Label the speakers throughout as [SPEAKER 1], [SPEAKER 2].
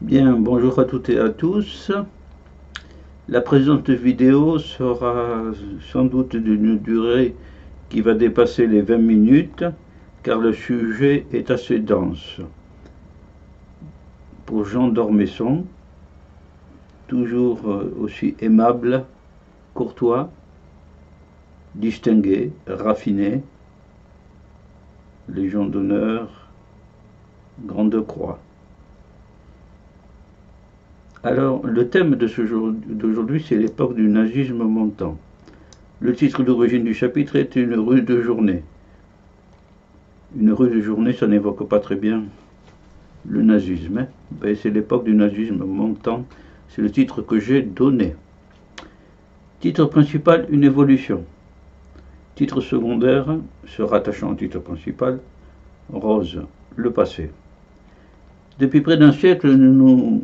[SPEAKER 1] Bien, bonjour à toutes et à tous. La présente vidéo sera sans doute d'une durée qui va dépasser les 20 minutes car le sujet est assez dense. Pour Jean Dormesson, toujours euh, aussi aimable, courtois, distingué, raffiné, Légion d'honneur, Grande Croix. Alors, le thème d'aujourd'hui, c'est l'époque du nazisme montant. Le titre d'origine du chapitre est Une rue de journée. Une rue de journée, ça n'évoque pas très bien le nazisme. Hein. Ben, c'est l'époque du nazisme montant. C'est le titre que j'ai donné. Titre principal, une évolution. Titre secondaire, se rattachant au titre principal, Rose, le passé. Depuis près d'un siècle, nous nous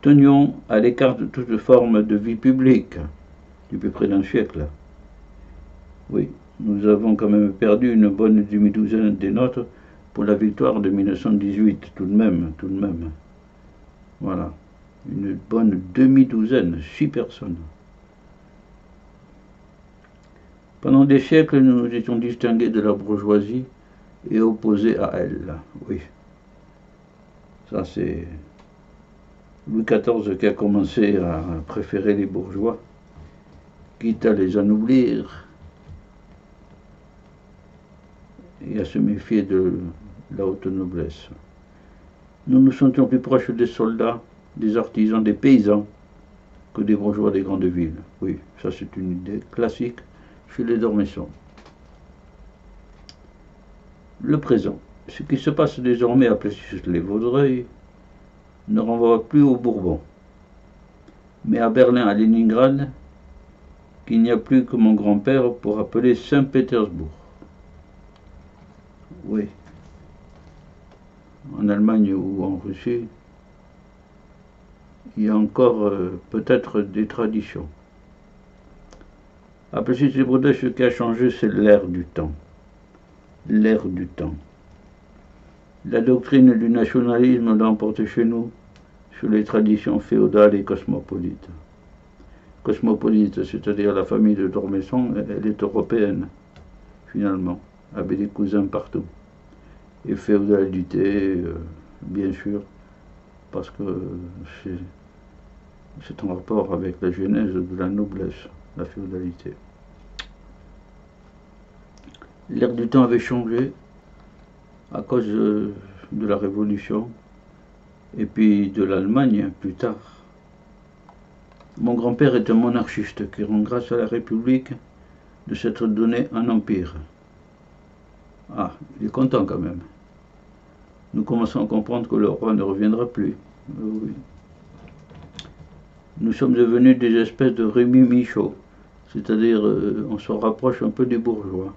[SPEAKER 1] tenions à l'écart de toute forme de vie publique. Depuis près d'un siècle. Oui, nous avons quand même perdu une bonne demi-douzaine des notes pour la victoire de 1918, tout de même, tout de même. Voilà, une bonne demi-douzaine, six personnes. Pendant des siècles, nous nous étions distingués de la bourgeoisie et opposés à elle. Oui. Ça, c'est Louis XIV qui a commencé à préférer les bourgeois, quitte à les anoblir et à se méfier de la haute noblesse. Nous nous sentions plus proches des soldats, des artisans, des paysans que des bourgeois des grandes villes. Oui, ça c'est une idée classique chez les Dormessons. Le présent, ce qui se passe désormais à Plessis-les-Vaudreuil, ne renvoie plus aux Bourbons, mais à Berlin, à Leningrad, qu'il n'y a plus que mon grand-père pour appeler Saint-Pétersbourg. Oui. En Allemagne ou en Russie, il y a encore euh, peut-être des traditions. Après ce qui a changé, c'est l'air du temps. L'air du temps. La doctrine du nationalisme l'emporte chez nous sur les traditions féodales et cosmopolites. Cosmopolite, c'est-à-dire la famille de Dormesson, elle est européenne, finalement, avec des cousins partout. Et féodalité, euh, bien sûr, parce que c'est en rapport avec la genèse de la noblesse, la féodalité. L'ère du temps avait changé à cause de, de la Révolution et puis de l'Allemagne plus tard. Mon grand-père est un monarchiste qui rend grâce à la République de s'être donné un empire. Ah, il est content quand même. Nous commençons à comprendre que le roi ne reviendra plus. Oui. Nous sommes devenus des espèces de Rémi Michaud, c'est-à-dire euh, on se rapproche un peu des bourgeois,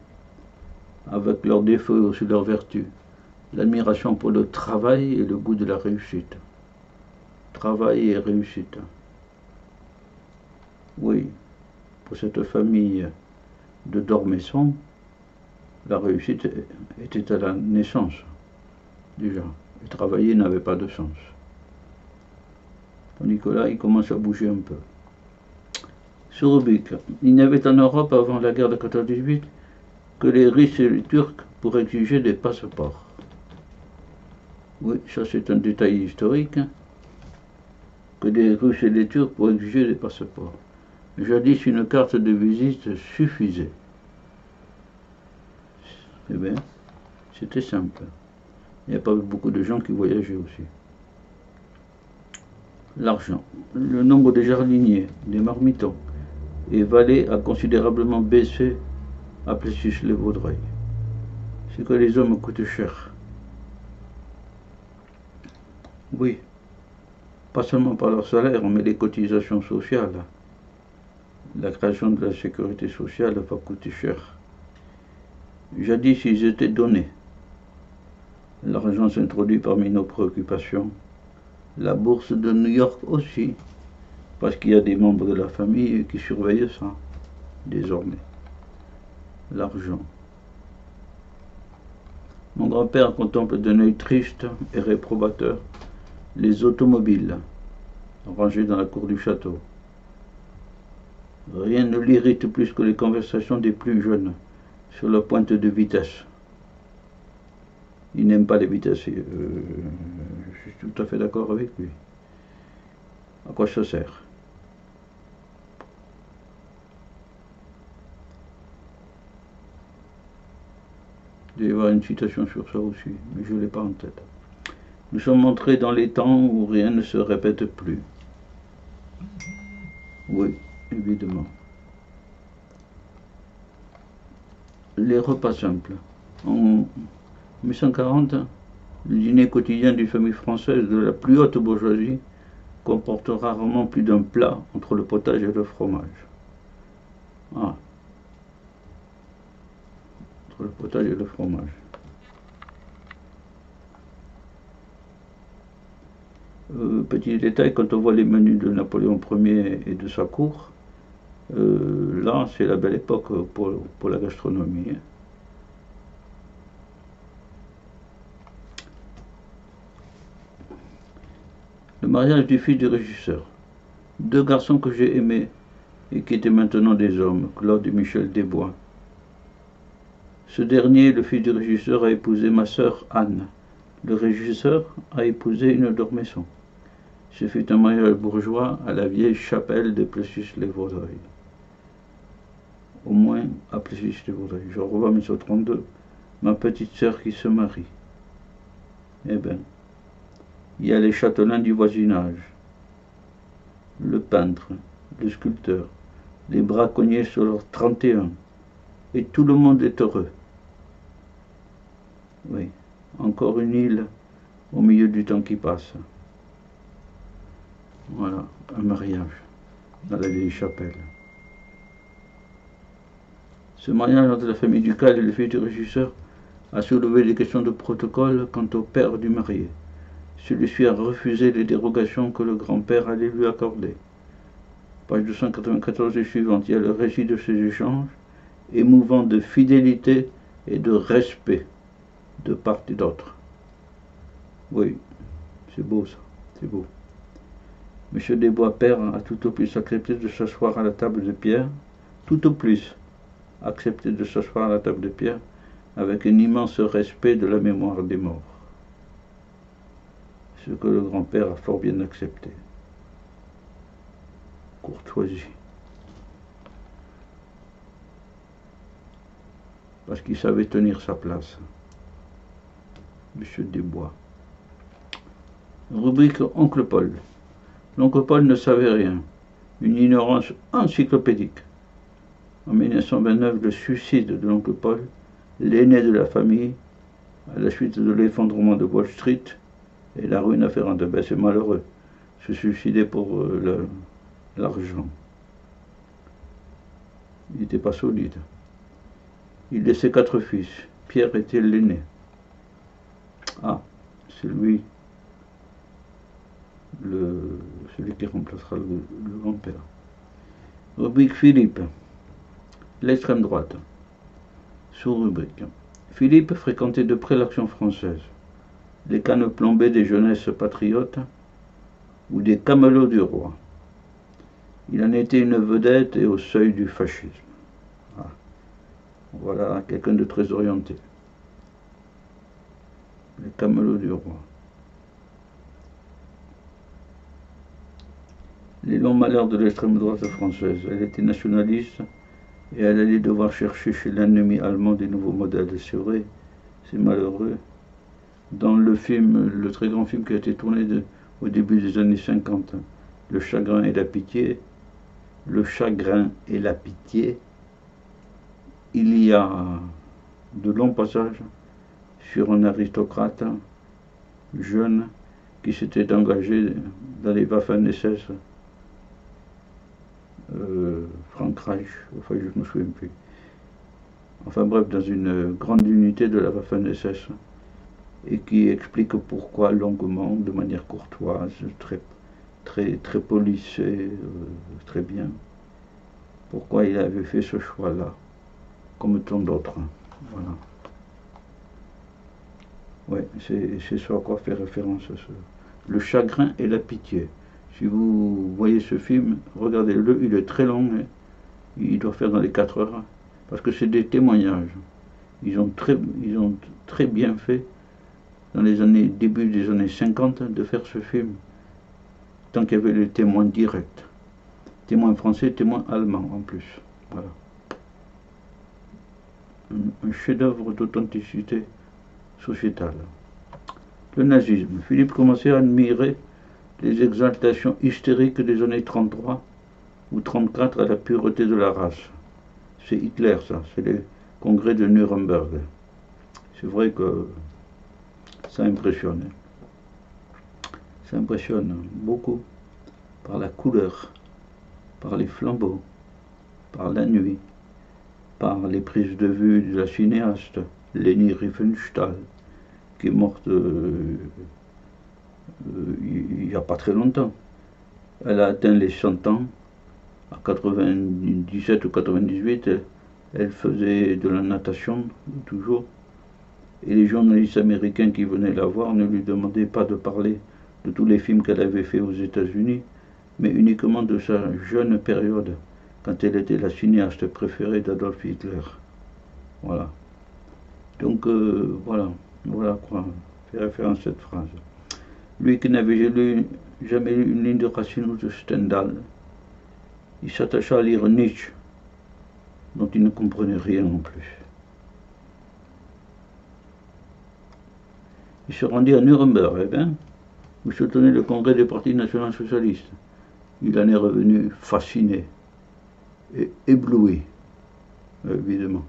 [SPEAKER 1] avec leurs défauts et aussi leurs vertus. L'admiration pour le travail et le goût de la réussite. Travail et réussite. Oui, pour cette famille de Dormesson, la réussite était à la naissance, déjà. Et travailler n'avait pas de sens. Nicolas, il commence à bouger un peu. Sur Rubik, il n'y avait en Europe avant la guerre de 14-18 que les Russes et les Turcs pour exiger des passeports. Oui, ça c'est un détail historique, hein, que les Russes et les Turcs pour exiger des passeports. Jadis, une carte de visite suffisait. Eh bien, c'était simple. Il n'y a pas beaucoup de gens qui voyageaient aussi. L'argent. Le nombre des jardiniers, des marmitons et valets a considérablement baissé à Plessis-les-Vaudreuil. C'est que les hommes coûtent cher. Oui, pas seulement par leur salaire, mais les cotisations sociales. La création de la sécurité sociale va coûter cher. Jadis, ils étaient donnés. L'argent s'introduit parmi nos préoccupations. La bourse de New York aussi, parce qu'il y a des membres de la famille qui surveillent ça, désormais. L'argent. Mon grand-père contemple d'un œil triste et réprobateur les automobiles rangés dans la cour du château. Rien ne l'irrite plus que les conversations des plus jeunes sur la pointe de vitesse. Il n'aime pas les vitesses. Euh, je suis tout à fait d'accord avec lui. À quoi ça sert? Il doit y avoir une citation sur ça aussi, mais je ne l'ai pas en tête. Nous sommes entrés dans les temps où rien ne se répète plus. Oui, évidemment. Les repas simples. En 1840, le dîner quotidien d'une famille française de la plus haute bourgeoisie comporte rarement plus d'un plat entre le potage et le fromage. Ah. Entre le potage et le fromage. Euh, petit détail, quand on voit les menus de Napoléon Ier et de sa cour, euh, là, c'est la belle époque pour, la gastronomie. Hein. Le mariage du fils du régisseur. Deux garçons que j'ai aimés et qui étaient maintenant des hommes, Claude et Michel Desbois. Ce dernier, le fils du régisseur, a épousé ma sœur Anne. Le régisseur a épousé une dormesson. Ce fut un mariage bourgeois à la vieille chapelle de Plessis-les-Vaudreuils. Au moins à Plessis-les-Vaudreuils. Je revois 1932, ma petite sœur qui se marie. Eh bien, il y a les châtelains du voisinage, le peintre, le sculpteur, les braconniers sur leur 31, et tout le monde est heureux. Oui, encore une île au milieu du temps qui passe. Voilà, un mariage dans la vieille chapelle. Ce mariage entre la famille ducale et le fils du régisseur a soulevé des questions de protocole quant au père du marié. Celui-ci a refusé les dérogations que le grand-père allait lui accorder. Page 294 et suivante, il y a le récit de ces échanges, émouvant de fidélité et de respect de part et d'autre. Oui, c'est beau ça, c'est beau. M. Desbois père a tout au plus accepté de s'asseoir à la table de pierre, tout au plus accepté de s'asseoir à la table de pierre avec un immense respect de la mémoire des morts. Ce que le grand-père a fort bien accepté. Courtoisie. Parce qu'il savait tenir sa place. M. Desbois. Rubrique Oncle Paul. L'oncle Paul ne savait rien. Une ignorance encyclopédique. En 1929, le suicide de l'oncle Paul, l'aîné de la famille, à la suite de l'effondrement de Wall Street et la ruine afférente. Ben, c'est malheureux. Se suicider pour euh, l'argent. Il n'était pas solide. Il laissait quatre fils. Pierre était l'aîné. Ah, c'est lui le, celui qui remplacera le, grand-père. Rubrique Philippe, l'extrême droite. Sous-rubrique. Philippe fréquentait de près l'action française, les cannes plombées des jeunesses patriotes ou des camelots du roi. Il en était une vedette et au seuil du fascisme. Ah. Voilà quelqu'un de très orienté. Les camelots du roi. Les longs malheurs de l'extrême droite française. Elle était nationaliste et elle allait devoir chercher chez l'ennemi allemand des nouveaux modèles. C'est vrai, c'est malheureux. Dans le film, le très grand film qui a été tourné au début des années 50, Le chagrin et la pitié, le chagrin et la pitié, il y a de longs passages sur un aristocrate jeune qui s'était engagé dans les Waffen-SS euh, Frank Reich, enfin je ne me souviens plus. Enfin bref, dans une grande unité de la Waffen-SS et qui explique pourquoi longuement, de manière courtoise, très, très, très polissée, euh, très bien, pourquoi il avait fait ce choix-là, comme tant d'autres. Voilà. Oui, c'est ce à quoi fait référence Le chagrin et la pitié. Si vous voyez ce film, regardez-le, il est très long, il doit faire dans les 4 heures, parce que c'est des témoignages. Ils ont, très, ils ont très bien fait, dans les années, début des années 50, de faire ce film, tant qu'il y avait les témoins directs. Témoins français, témoins allemands en plus. Voilà. Un, chef-d'œuvre d'authenticité sociétale. Le nazisme. Philippe commençait à admirer les exaltations hystériques des années 33 ou 34 à la pureté de la race. C'est Hitler, ça, c'est les congrès de Nuremberg. C'est vrai que ça impressionne. Ça impressionne beaucoup par la couleur, par les flambeaux, par la nuit, par les prises de vue de la cinéaste Leni Riefenstahl, qui est morte euh, il n'y a pas très longtemps. Elle a atteint les 100 ans. À 97 ou 98, elle, faisait de la natation toujours. Et les journalistes américains qui venaient la voir ne lui demandaient pas de parler de tous les films qu'elle avait fait aux États-Unis, mais uniquement de sa jeune période, quand elle était la cinéaste préférée d'Adolf Hitler. Voilà. Donc euh, voilà, voilà quoi, fait référence à cette phrase. Lui qui n'avait jamais lu une ligne de Racine ou de Stendhal, il s'attacha à lire Nietzsche, dont il ne comprenait rien non plus. Il se rendit à Nuremberg, eh bien, où se tenait le congrès des partis national-socialistes. Il en est revenu fasciné et ébloui, évidemment.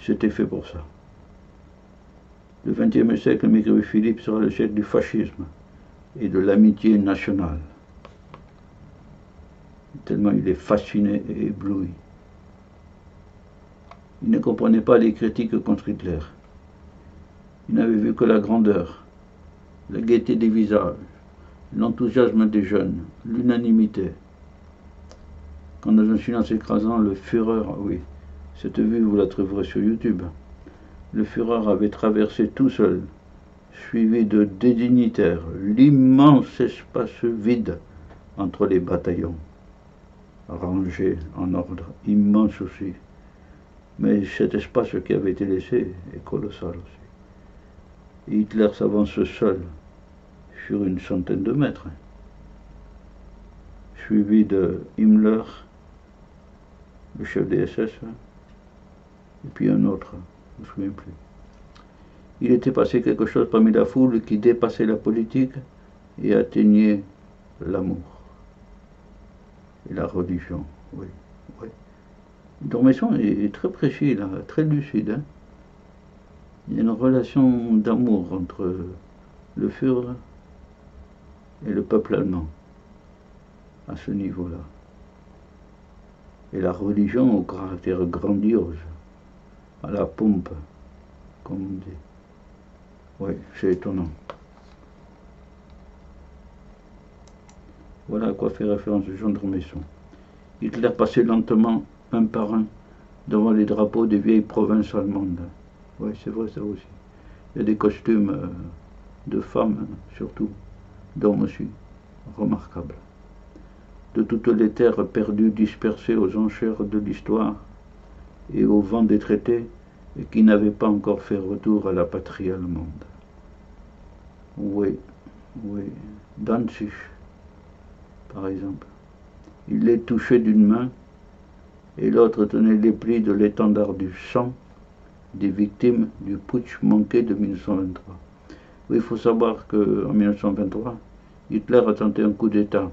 [SPEAKER 1] C'était fait pour ça. Le XXe siècle, m'écrit Philippe, sera le siècle du fascisme et de l'amitié nationale. Tellement il est fasciné et ébloui. Il ne comprenait pas les critiques contre Hitler. Il n'avait vu que la grandeur, la gaieté des visages, l'enthousiasme des jeunes, l'unanimité. Quand dans un silence écrasant, le fureur, oui, cette vue vous la trouverez sur YouTube le Führer avait traversé tout seul, suivi de des dignitaires, l'immense espace vide entre les bataillons, rangé en ordre, immense aussi. Mais cet espace qui avait été laissé est colossal aussi. Hitler s'avance seul sur une centaine de mètres, suivi de Himmler, le chef des SS, et puis un autre, Il était passé quelque chose parmi la foule qui dépassait la politique et atteignait l'amour et la religion. Oui, oui. Dormesson est, très précis, là, très lucide. Hein. Il y a une relation d'amour entre le Führer et le peuple allemand à ce niveau-là. Et la religion au caractère grandiose à la pompe, comme on dit. Oui, c'est étonnant. Voilà à quoi fait référence Jean Dormesson. Hitler passait lentement, un par un, devant les drapeaux des vieilles provinces allemandes. Oui, c'est vrai ça aussi. Il y a des costumes euh, de femmes, surtout, d'hommes aussi, remarquables. De toutes les terres perdues, dispersées aux enchères de l'histoire, et au vent des traités et qui n'avait pas encore fait retour à la patrie allemande. Oui, oui, Danzig, par exemple. Il les touchait d'une main et l'autre tenait les plis de l'étendard du sang des victimes du putsch manqué de 1923. Oui, il faut savoir qu'en 1923, Hitler a tenté un coup d'État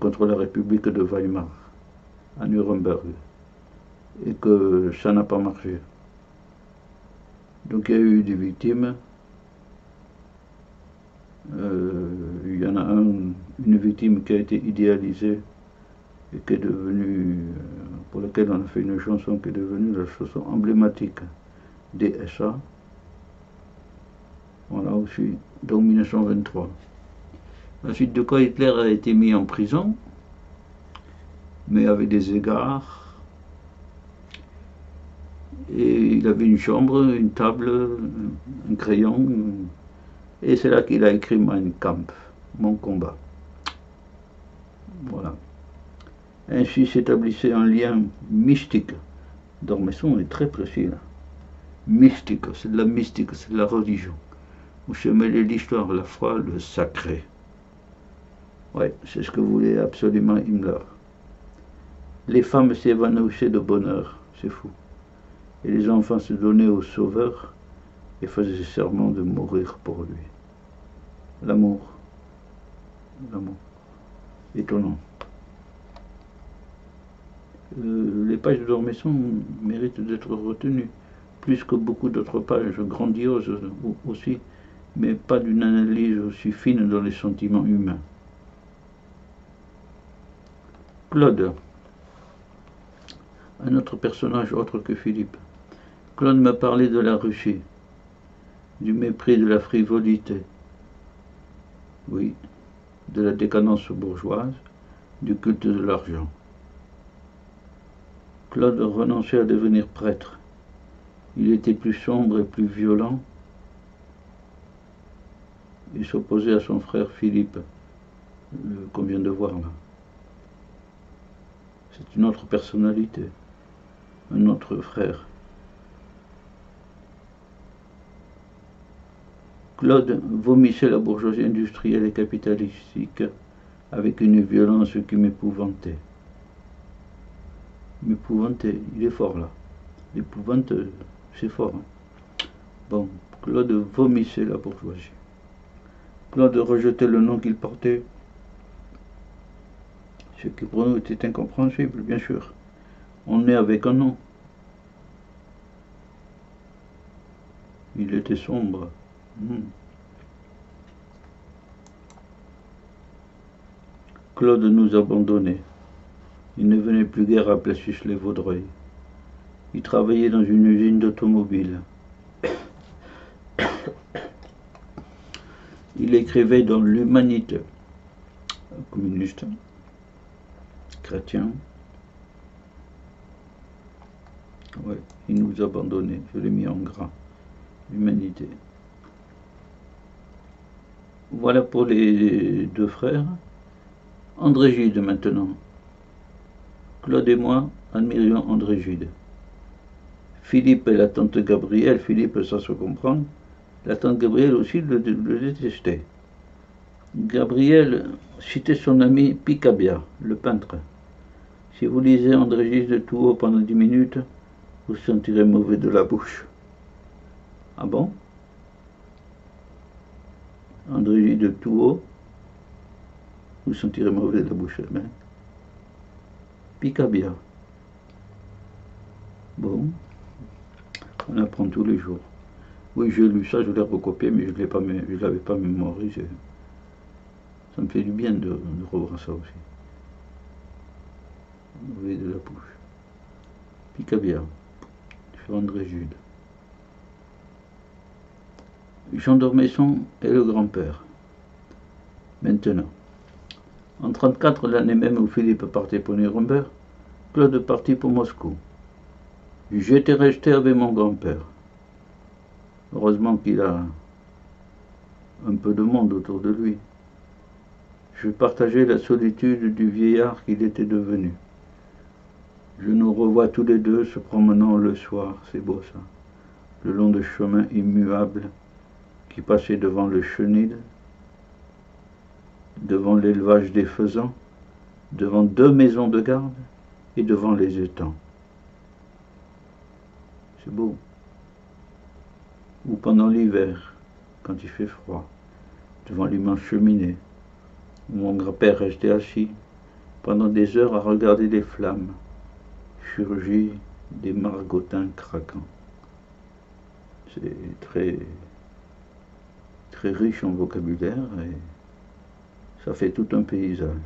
[SPEAKER 1] contre la République de Weimar à Nuremberg et que ça n'a pas marché. Donc il y a eu des victimes. Euh, il y en a une victime qui a été idéalisée et qui est devenue, euh, pour laquelle on a fait une chanson qui est devenue la chanson emblématique des SA. Voilà aussi, donc 1923. Ensuite de quoi Hitler a été mis en prison mais avec des égards Et il avait une chambre, une table, un crayon. Et c'est là qu'il a écrit Mein Kampf, mon combat. Voilà. Ainsi s'établissait un lien mystique. Dormesson est très précis là. Mystique, c'est de la mystique, c'est de la religion. Où se mêlait l'histoire, la foi, le sacré. Ouais, c'est ce que voulait absolument Himmler. Les femmes s'évanouissaient de bonheur, c'est fou. Et les enfants se donnaient au Sauveur et faisaient serment de mourir pour lui. L'amour. L'amour. Étonnant. Euh, les pages Dormesson méritent d'être retenues, plus que beaucoup d'autres pages grandioses aussi, mais pas d'une analyse aussi fine dans les sentiments humains. Claude, un autre personnage autre que Philippe. Claude m'a parlé de la Russie, du mépris de la frivolité, oui, de la décadence bourgeoise, du culte de l'argent. Claude renonçait à devenir prêtre. Il était plus sombre et plus violent. Il s'opposait à son frère Philippe, qu'on vient de voir là. C'est une autre personnalité, un autre frère. Claude vomissait la bourgeoisie industrielle et capitalistique avec une violence qui m'épouvantait m'épouvanter. Il est fort là. L'épouvante, c'est fort. Hein. Bon, Claude vomissait la bourgeoisie. Claude rejetait le nom qu'il portait. Ce qui pour nous était incompréhensible, bien sûr. On est avec un nom. Il était sombre. Hmm. Claude nous abandonnait. Il ne venait plus guère à Plessis-les-Vaudreuil. Il travaillait dans une usine d'automobile. Il écrivait dans l'Humanité, communiste, chrétien. Ouais, il nous abandonnait, je l'ai mis en gras. L'Humanité. Voilà pour les deux frères. André Gide maintenant. Claude et moi admirions André Gide. Philippe et la tante Gabrielle, Philippe, ça se comprend, la tante Gabrielle aussi le, détestait. Gabrielle citait son ami Picabia, le peintre. Si vous lisez André Gide de tout haut pendant dix minutes, vous sentirez mauvais de la bouche. Ah bon? André Gide de tout haut, vous sentirez mauvais de la bouche. Hein Picabia. Bon, on apprend tous les jours. Oui, j'ai lu ça, je l'ai recopié, mais je ne l'avais pas mémorisé. Ça me fait du bien de, revoir ça aussi. voyez de la bouche. Picabia, André Jude. Jean d'Ormesson est le grand-père. Maintenant. En 1934, l'année même où Philippe partait pour Nuremberg, Claude partit pour Moscou. J'étais resté avec mon grand-père. Heureusement qu'il a un peu de monde autour de lui. Je partageais la solitude du vieillard qu'il était devenu. Je nous revois tous les deux se promenant le soir, c'est beau ça, le long de chemins immuables qui passaient devant le chenil devant l'élevage des faisans, devant deux maisons de garde et devant les étangs. C'est beau. Ou pendant l'hiver, quand il fait froid, devant l'immense cheminée, où mon grand-père restait assis pendant des heures à regarder les flammes surgir des margotins craquants. C'est très, très riche en vocabulaire et ça fait tout un paysage.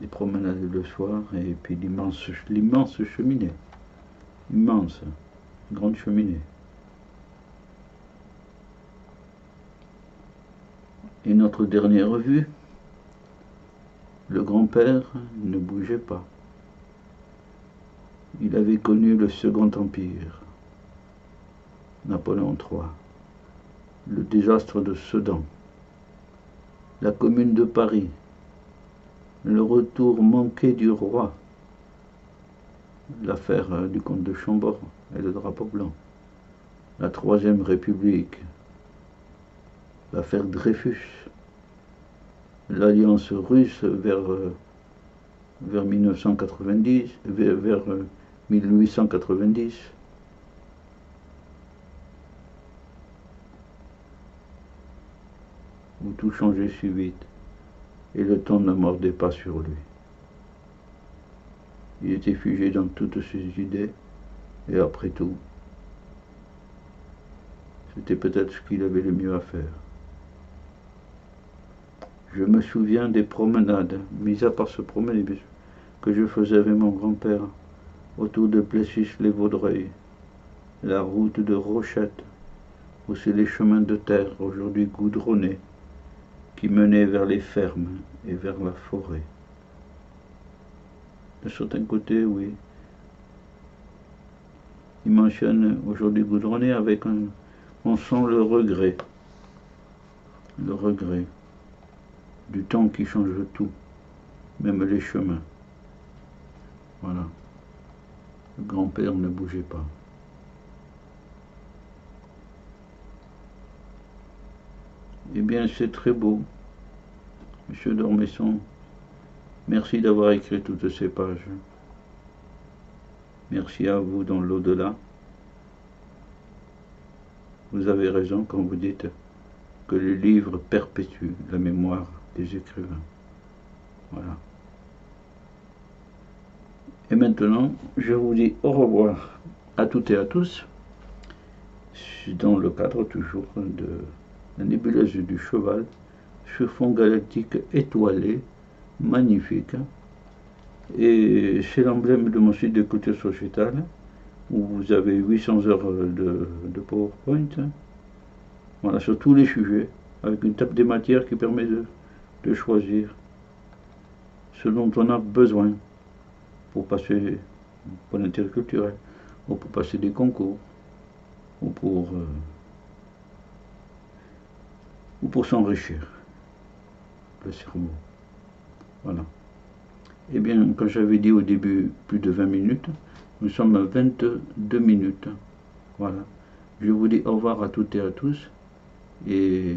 [SPEAKER 1] Des promenades le soir et puis l'immense, l'immense cheminée. Immense, grande cheminée. Et notre dernière revue, le grand-père ne bougeait pas. Il avait connu le Second Empire, Napoléon III, le désastre de Sedan, la Commune de Paris, le retour manqué du roi, l'affaire du comte de Chambord et le drapeau blanc, la Troisième République, l'affaire Dreyfus, l'alliance russe vers, vers 1990, vers, 1890. Où tout changeait si vite et le temps ne mordait pas sur lui. Il était figé dans toutes ses idées et après tout, c'était peut-être ce qu'il avait le mieux à faire. Je me souviens des promenades, mis à part ce promenade que je faisais avec mon grand-père autour de Plessis-les-Vaudreuils, la route de Rochette, où c'est les chemins de terre aujourd'hui goudronnés qui menaient vers les fermes et vers la forêt. De certains côtés, oui. Il mentionne aujourd'hui goudronné avec un. On sent le regret. Le regret du temps qui change tout, même les chemins. Voilà. Le grand-père ne bougeait pas. Eh bien, c'est très beau. Monsieur Dormesson, merci d'avoir écrit toutes ces pages. Merci à vous dans l'au-delà. Vous avez raison quand vous dites que le livre perpétue la mémoire des écrivains. Voilà. Et maintenant, je vous dis au revoir à toutes et à tous, dans le cadre toujours de la nébuleuse du cheval, sur fond galactique étoilé, magnifique. Et c'est l'emblème de mon site de culture sociétale, où vous avez 800 heures de, PowerPoint, voilà, sur tous les sujets, avec une table des matières qui permet de, de choisir ce dont on a besoin pour passer pour l'intérêt culturel, ou pour passer des concours, ou pour, euh, ou pour s'enrichir le cerveau. Voilà. Eh bien, comme j'avais dit au début, plus de 20 minutes, nous sommes à 22 minutes. Voilà. Je vous dis au revoir à toutes et à tous et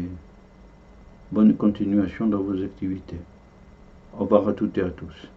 [SPEAKER 1] bonne continuation dans vos activités. Au revoir à toutes et à tous.